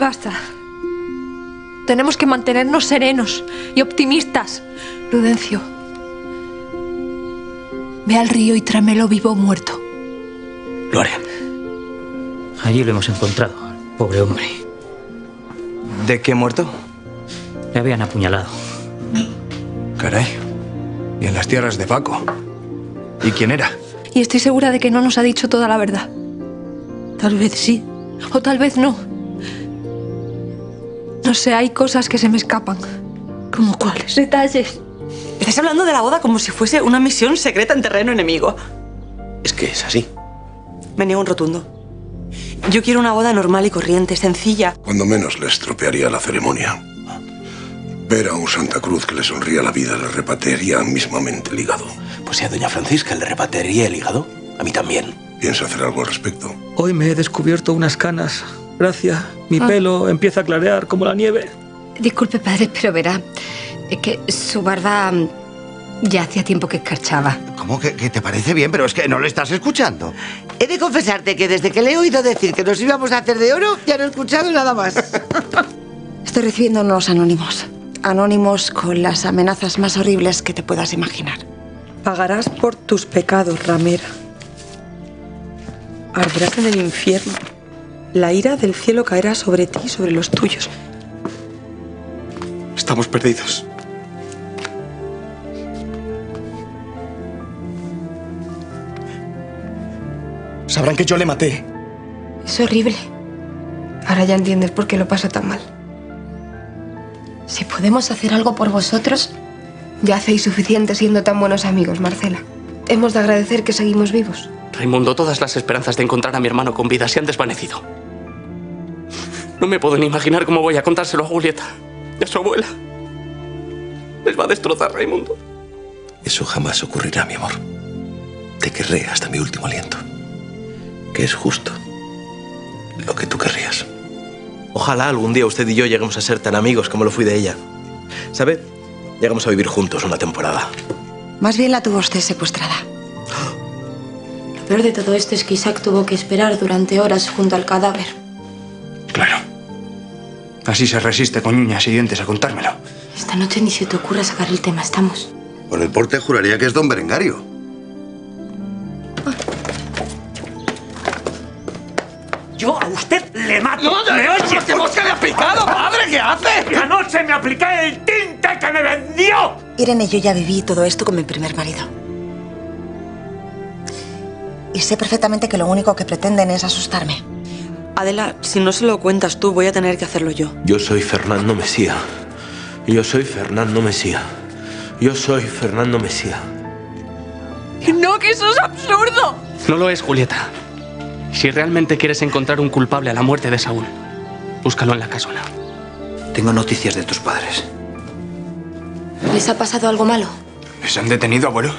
Basta. Tenemos que mantenernos serenos y optimistas. Prudencio. Ve al río y tráemelo vivo o muerto. Lo haré. Allí lo hemos encontrado, pobre hombre. ¿De qué muerto? Le habían apuñalado. Caray. Y en las tierras de Paco. ¿Y quién era? Y estoy segura de que no nos ha dicho toda la verdad. Tal vez sí, o tal vez no. No sé, hay cosas que se me escapan. ¿Cómo cuáles? Detalles. Estáis hablando de la boda como si fuese una misión secreta en terreno enemigo. Es que es así. Me niego un rotundo. Yo quiero una boda normal y corriente, sencilla. Cuando menos le estropearía la ceremonia. Ver a un Santa Cruz que le sonría la vida le repatriaría mismamente el hígado. Pues si a doña Francisca le repatriaría el hígado, a mí también. ¿Piensa hacer algo al respecto? Hoy me he descubierto unas canas. Gracias. Mi Ah. pelo empieza a clarear como la nieve. Disculpe, padre, pero verá, es que su barba mm, ya hacía tiempo que escarchaba. ¿Cómo que, que te parece bien? Pero es que no le estás escuchando. He de confesarte que desde que le he oído decir que nos íbamos a hacer de oro, ya no he escuchado nada más. Estoy recibiendo unos anónimos. Anónimos con las amenazas más horribles que te puedas imaginar. Pagarás por tus pecados, ramera. Arderás en el infierno. La ira del cielo caerá sobre ti y sobre los tuyos. Estamos perdidos. Sabrán que yo le maté. Es horrible. Ahora ya entiendes por qué lo pasa tan mal. Si podemos hacer algo por vosotros, ya hacéis suficiente siendo tan buenos amigos, Marcela. Hemos de agradecer que seguimos vivos. Raimundo, todas las esperanzas de encontrar a mi hermano con vida se han desvanecido. No me puedo ni imaginar cómo voy a contárselo a Julieta y a su abuela. Les va a destrozar, Raimundo. Eso jamás ocurrirá, mi amor. Te querré hasta mi último aliento. Que es justo lo que tú querrías. Ojalá algún día usted y yo lleguemos a ser tan amigos como lo fui de ella. ¿Sabe? Llegamos a vivir juntos una temporada. Más bien la tuvo usted secuestrada. Lo peor de todo esto es que Isaac tuvo que esperar durante horas junto al cadáver. Así se resiste con uñas y dientes a contármelo. Esta noche ni se te ocurra sacar el tema, ¿estamos? Por el porte juraría que es don Berengario. Yo a usted le mato. No, ¿Me no, oye? ¿qué mosca le ha picado, padre? ¿Qué hace? Anoche me apliqué el tinte que me vendió. Irene, yo ya viví todo esto con mi primer marido. Y sé perfectamente que lo único que pretenden es asustarme. Adela, si no se lo cuentas tú, voy a tener que hacerlo yo. Yo soy Fernando Mesía. Yo soy Fernando Mesía. Yo soy Fernando Mesía. No, que eso es absurdo. No lo es, Julieta. Si realmente quieres encontrar un culpable a la muerte de Saúl, búscalo en la casona. Tengo noticias de tus padres. ¿Les ha pasado algo malo? ¿Les han detenido, abuelo?